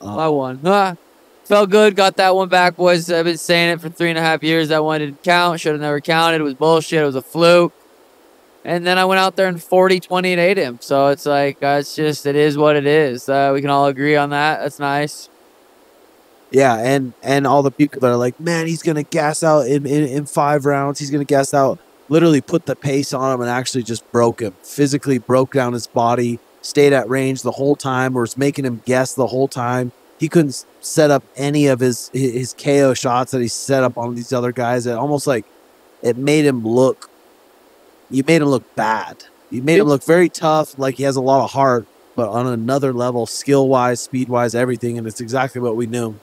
Uh, I won. Ah, felt good. Got that one back, boys. I've been saying it for three and a half years. That one didn't count. Should have never counted. It was bullshit. It was a fluke. And then I went out there and 40 20 and ate him. So it's like, uh, it's just, it is what it is. Uh, we can all agree on that. That's nice. Yeah, and and all the people that are like, man, he's gonna gas out in, in, in five rounds. He's gonna gas out. Literally put the pace on him and actually just broke him. Physically broke down his body. Stayed at range the whole time, or was making him guess the whole time. He couldn't set up any of his his KO shots that he set up on these other guys. It almost like it made him look. You made him look bad. You made him look very tough, like he has a lot of heart, but on another level, skill wise, speed wise, everything. And it's exactly what we knew.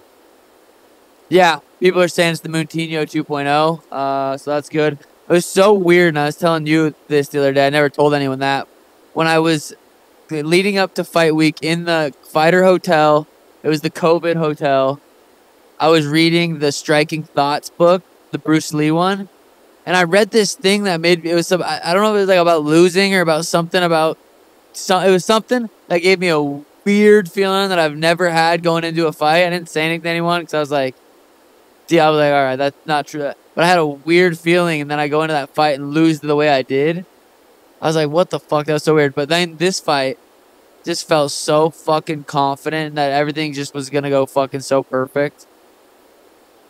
Yeah, people are saying it's the Moutinho 2.0, uh, so that's good. It was so weird, and I was telling you this the other day. I never told anyone that. When I was leading up to fight week in the fighter hotel, it was the COVID hotel. I was reading the Striking Thoughts book, the Bruce Lee one, and I read this thing that made it was some. I don't know if it was like about losing or about something about. It was something that gave me a weird feeling that I've never had going into a fight. I didn't say anything to anyone because I was like, yeah, I was like, all right, that's not true. But I had a weird feeling, and then I go into that fight and lose the way I did. I was like, what the fuck? That was so weird. But then this fight just felt so fucking confident that everything just was gonna go fucking so perfect.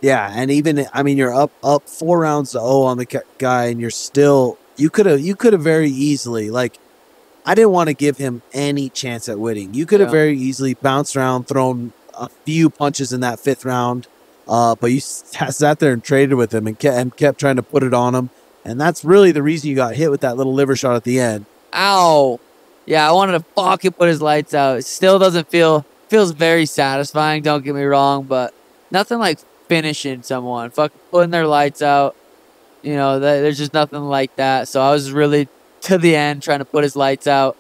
Yeah, and even I mean, you're up up four rounds to zero on the guy, and you're still you could have you could have very easily like I didn't want to give him any chance at winning. You could have yeah. very easily bounced around, thrown a few punches in that fifth round, uh, but you sat there and traded with him and kept, and kept trying to put it on him. And that's really the reason you got hit with that little liver shot at the end. Ow. Yeah, I wanted to fucking put his lights out. It still doesn't feel feels very satisfying, don't get me wrong, but nothing like finishing someone, fucking putting their lights out. You know, there's just nothing like that. So I was really to the end trying to put his lights out.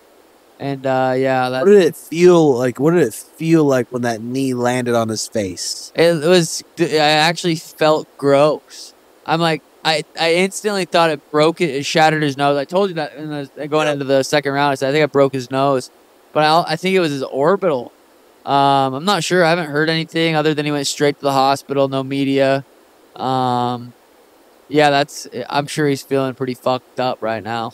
And uh, yeah, that, what did it feel like? What did it feel like when that knee landed on his face? It was. I actually felt gross. I'm like, I, I instantly thought it broke it, it shattered his nose. I told you that in the, going into the second round. I said I think I broke his nose, but I, I think it was his orbital. Um, I'm not sure. I haven't heard anything other than he went straight to the hospital. No media. Um, yeah, that's. I'm sure he's feeling pretty fucked up right now.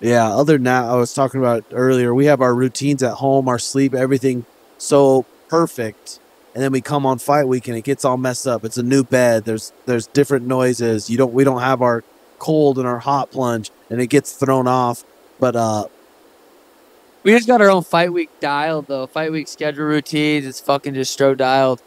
Yeah, other than that, I was talking about earlier, we have our routines at home, our sleep, everything so perfect. And then we come on fight week and it gets all messed up. It's a new bed. There's there's different noises. You don't we don't have our cold and our hot plunge and it gets thrown off. But uh we just got our own fight week dialed though. Fight week schedule routines. It's fucking just so dialed.